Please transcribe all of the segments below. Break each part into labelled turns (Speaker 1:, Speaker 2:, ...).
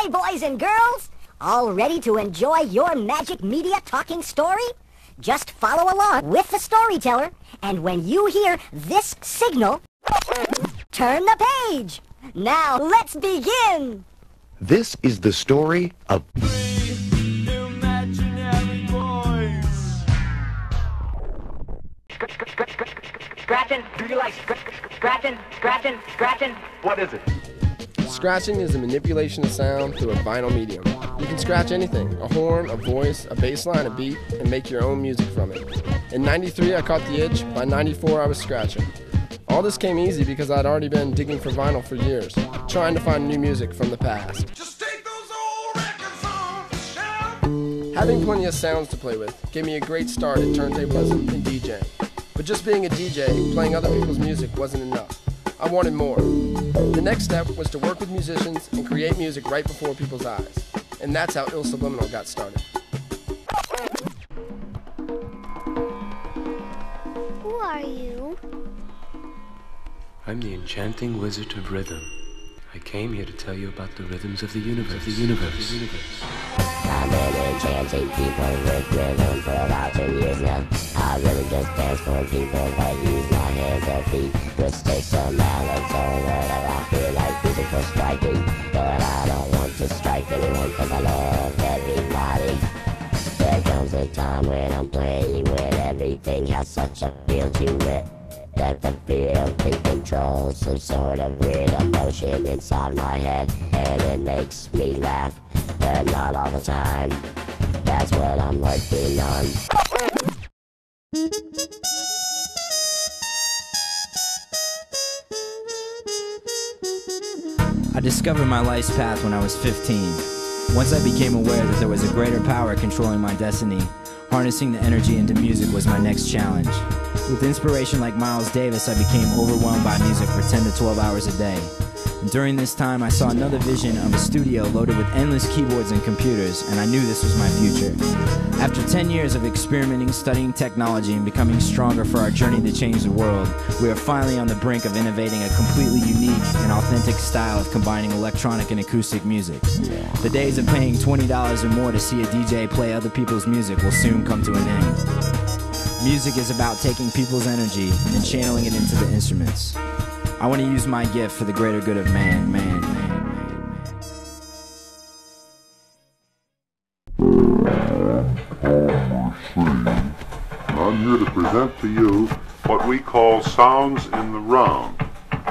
Speaker 1: Hi, boys and girls! All ready to enjoy your Magic Media talking story? Just follow along with the storyteller, and when you hear this signal, turn the page! Now, let's begin!
Speaker 2: This is the story of
Speaker 3: Scratching? Do you like scratching, scratching, scratching?
Speaker 4: What is it?
Speaker 5: Scratching is the manipulation of sound through a vinyl medium. You can scratch anything a horn, a voice, a bass line, a beat, and make your own music from it. In 93, I caught the itch. By 94, I was scratching. All this came easy because I'd already been digging for vinyl for years, trying to find new music from the past. Having plenty of sounds to play with gave me a great start at turntablism and DJing. But just being a DJ, playing other people's music wasn't enough. I wanted more. The next step was to work with musicians and create music right before people's eyes. And that's how Ill Subliminal got started.
Speaker 6: Who are you?
Speaker 7: I'm the enchanting wizard of rhythm. I came here to tell you about the rhythms of the universe. Of the universe. The universe.
Speaker 8: I've been enchanting people with rhythm for about 10 years now. I really just dance for people but use my hands or feet, which takes a melatonin whenever I physical striking. But I don't want to strike anyone cause I love everybody. There comes a time when I'm playing when everything has such a feel to it. That the feel can control some sort of weird emotion inside my head And it makes me laugh, but not all the time That's what I'm working on
Speaker 9: I discovered my life's path when I was 15. Once I became aware that there was a greater power controlling my destiny, harnessing the energy into music was my next challenge. With inspiration like Miles Davis, I became overwhelmed by music for 10 to 12 hours a day. And during this time, I saw another vision of a studio loaded with endless keyboards and computers, and I knew this was my future. After 10 years of experimenting, studying technology, and becoming stronger for our journey to change the world, we are finally on the brink of innovating a completely unique and authentic style of combining electronic and acoustic music. The days of paying $20 or more to see a DJ play other people's music will soon come to an end. Music is about taking people's energy and channeling it into the instruments. I want to use my gift for the greater good of man, man, man,
Speaker 10: I'm here to present to you what we call sounds in the round.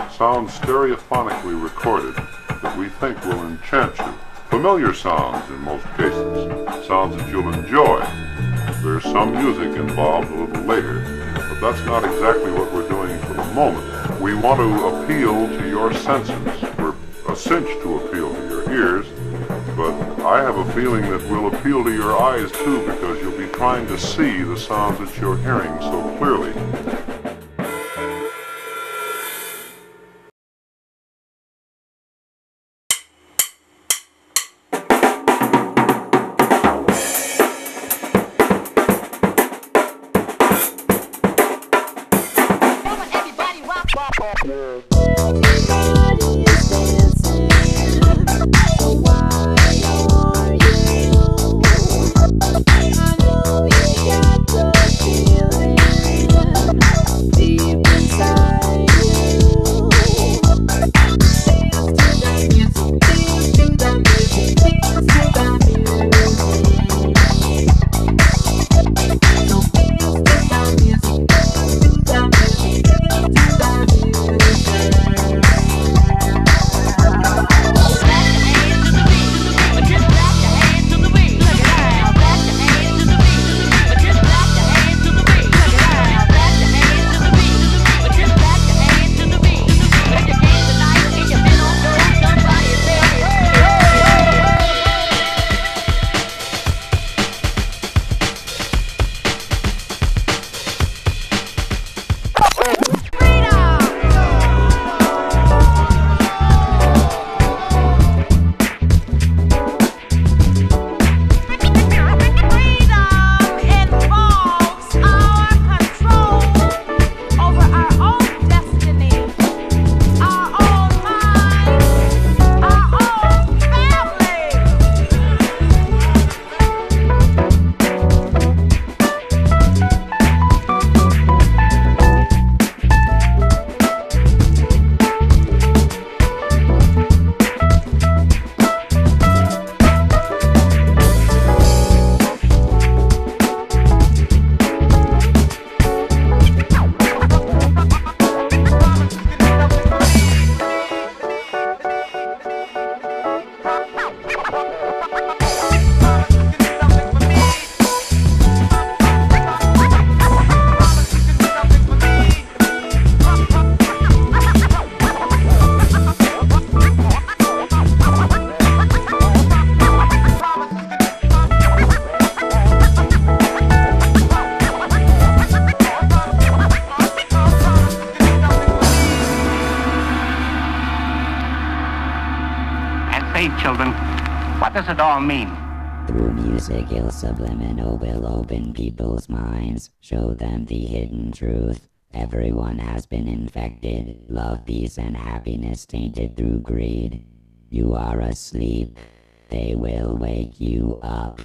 Speaker 10: Sounds stereophonically recorded that we think will enchant you. Familiar sounds in most cases. Sounds that you'll enjoy. There's some music involved a little later, but that's not exactly what we're doing for the moment. We want to appeal to your senses. We're a cinch to appeal to your ears, but I have a feeling that we'll appeal to your eyes too because you'll be trying to see the sounds that you're hearing so clearly.
Speaker 4: Does it all mean?
Speaker 11: Through music, Ill Subliminal will open people's minds, show them the hidden truth. Everyone has been infected, love, peace, and happiness tainted through greed. You are asleep, they will wake you up.